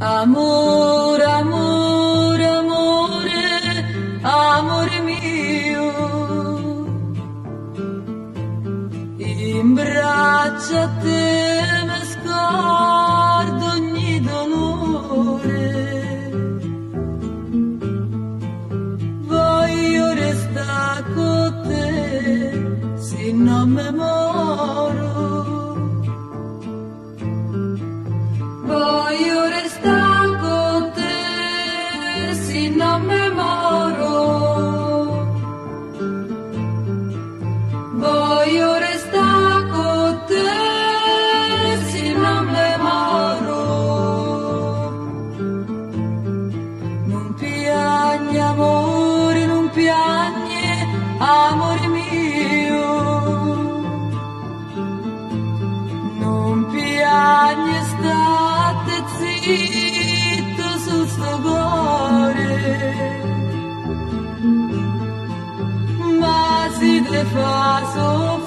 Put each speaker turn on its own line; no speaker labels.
Amore, amore, amore, amore mio, in braccia a te mi scordo ogni dolore. Voglio restare con te, se non mi moro. Te, see the face au